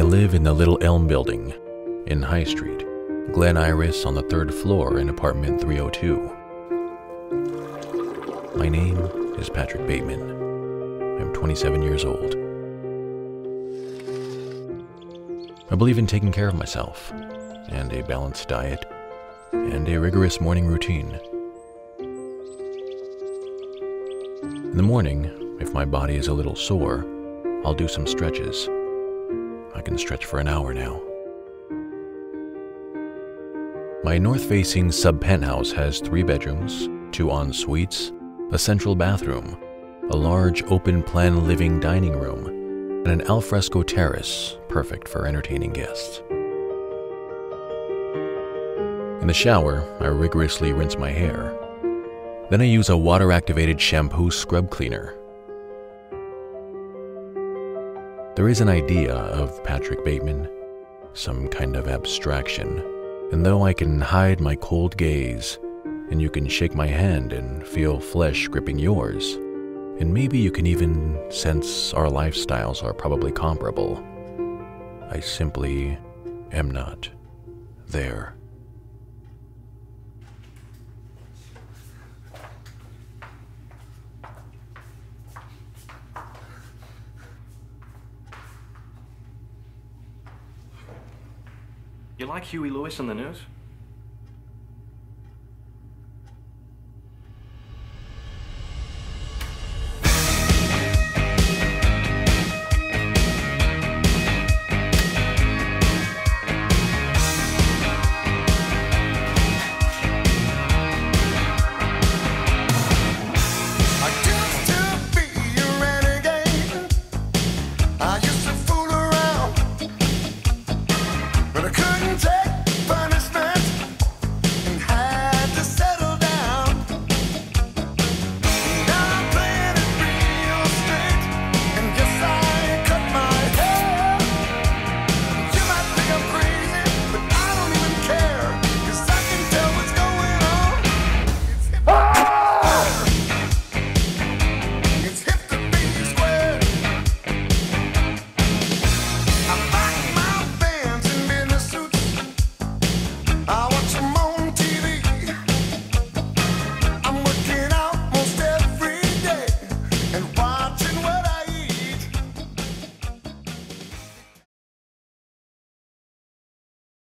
live in the Little Elm Building in High Street, Glen Iris on the third floor in apartment 302. My name is Patrick Bateman. I'm 27 years old. I believe in taking care of myself, and a balanced diet, and a rigorous morning routine. In the morning, if my body is a little sore, I'll do some stretches. I can stretch for an hour now. My north facing sub penthouse has three bedrooms, two en suites, a central bathroom, a large open plan living dining room, and an alfresco terrace perfect for entertaining guests. In the shower, I rigorously rinse my hair. Then I use a water activated shampoo scrub cleaner. There is an idea of Patrick Bateman, some kind of abstraction, and though I can hide my cold gaze, and you can shake my hand and feel flesh gripping yours, and maybe you can even sense our lifestyles are probably comparable, I simply am not there. You like Huey Lewis and the News? but I couldn't